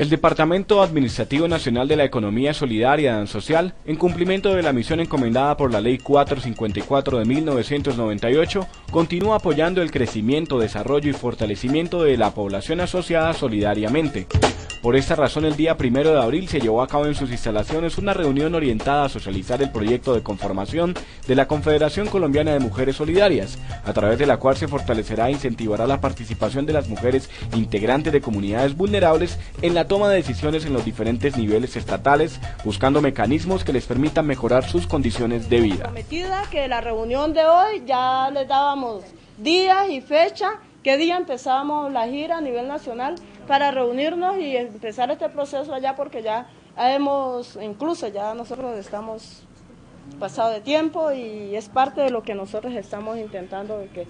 El Departamento Administrativo Nacional de la Economía Solidaria y Social, en cumplimiento de la misión encomendada por la Ley 454 de 1998, continúa apoyando el crecimiento, desarrollo y fortalecimiento de la población asociada solidariamente. Por esta razón, el día primero de abril se llevó a cabo en sus instalaciones una reunión orientada a socializar el proyecto de conformación de la Confederación Colombiana de Mujeres Solidarias, a través de la cual se fortalecerá e incentivará la participación de las mujeres integrantes de comunidades vulnerables en la toma de decisiones en los diferentes niveles estatales, buscando mecanismos que les permitan mejorar sus condiciones de vida. Prometida que la reunión de hoy ya les dábamos días y fecha, qué día empezábamos la gira a nivel nacional para reunirnos y empezar este proceso allá porque ya hemos, incluso ya nosotros estamos pasado de tiempo y es parte de lo que nosotros estamos intentando de que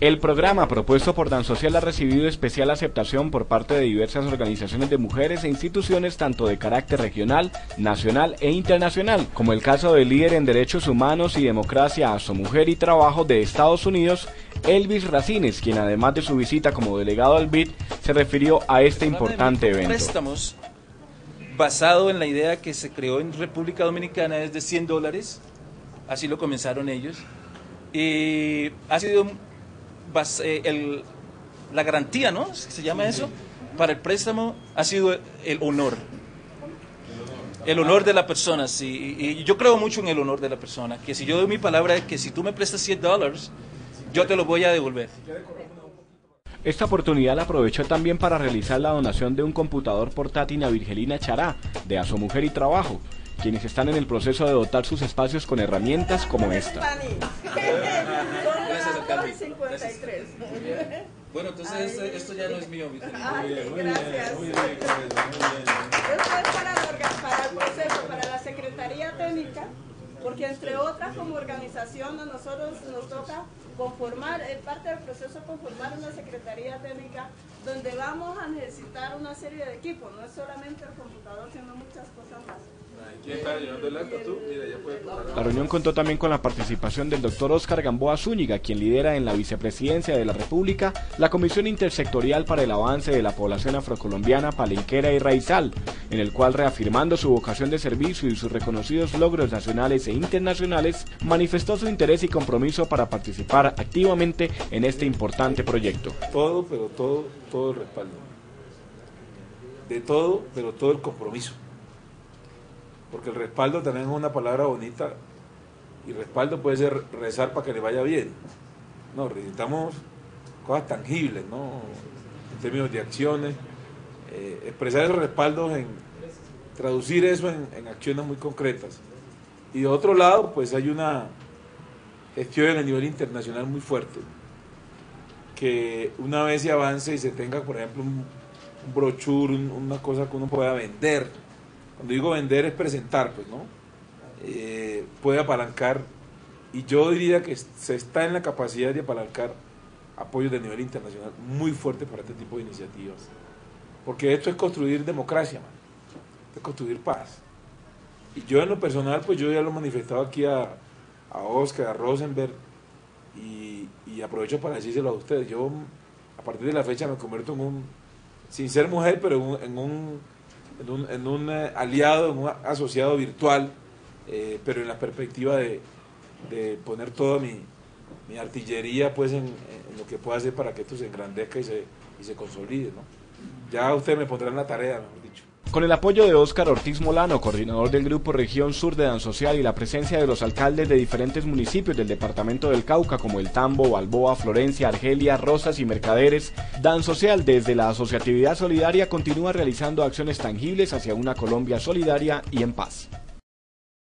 el programa propuesto por Dan Social ha recibido especial aceptación por parte de diversas organizaciones de mujeres e instituciones tanto de carácter regional, nacional e internacional, como el caso del líder en derechos humanos y democracia a su mujer y trabajo de Estados Unidos, Elvis Racines, quien además de su visita como delegado al BID, se refirió a este importante evento. Préstamos basado en la idea que se creó en República Dominicana es de 100 dólares, así lo comenzaron ellos y ha sido eh, la garantía, ¿no? ¿Se llama eso? Para el préstamo ha sido el honor. El honor de la persona, sí. Y yo creo mucho en el honor de la persona. Que si yo doy mi palabra, que si tú me prestas 100 dólares, yo te lo voy a devolver. Esta oportunidad la aprovechó también para realizar la donación de un computador portátil a Virgelina Chará, de A Su Mujer y Trabajo, quienes están en el proceso de dotar sus espacios con herramientas como esta. Bueno, entonces esto, ya no es mío. Muy bien, muy gracias. Muy bien, Esto es para, para el proceso, para la Secretaría Técnica, porque entre otras como organización a nosotros nos toca conformar, es parte del proceso conformar una Secretaría Técnica donde vamos a necesitar una serie de equipos, no es solamente el computador, sino muchas cosas más. La reunión contó también con la participación del doctor Oscar Gamboa Zúñiga, quien lidera en la vicepresidencia de la República la Comisión Intersectorial para el Avance de la Población Afrocolombiana, Palenquera y Raizal, en el cual reafirmando su vocación de servicio y sus reconocidos logros nacionales e internacionales, manifestó su interés y compromiso para participar activamente en este importante proyecto. Todo, pero todo, todo el respaldo. De todo, pero todo el compromiso porque el respaldo también es una palabra bonita y respaldo puede ser rezar para que le vaya bien. No, necesitamos cosas tangibles, ¿no? En términos de acciones, eh, expresar esos respaldos en traducir eso en, en, acciones muy concretas. Y de otro lado, pues hay una gestión a nivel internacional muy fuerte, que una vez se avance y se tenga, por ejemplo, un, un brochure, una cosa que uno pueda vender, cuando digo vender es presentar, pues, ¿no? Eh, puede apalancar, y yo diría que se está en la capacidad de apalancar apoyos de nivel internacional muy fuerte para este tipo de iniciativas. Porque esto es construir democracia, es construir paz. Y yo en lo personal, pues yo ya lo he manifestado aquí a, a Oscar, a Rosenberg, y, y, aprovecho para decírselo a ustedes. Yo a partir de la fecha me convierto en un, sin ser mujer, pero en un, en un eh, aliado, en un asociado virtual, eh, pero en la perspectiva de, de poner toda mi, mi artillería pues en, lo que pueda hacer para que esto se engrandezca y se, y se consolide. ¿no? Ya ustedes me pondrán la tarea, mejor dicho. Con el apoyo de Óscar Ortiz Molano, coordinador del Grupo Región Sur de Dan Social y la presencia de los alcaldes de diferentes municipios del departamento del Cauca como El Tambo, Balboa, Florencia, Argelia, Rosas y Mercaderes, Dan Social desde la asociatividad solidaria continúa realizando acciones tangibles hacia una Colombia solidaria y en paz.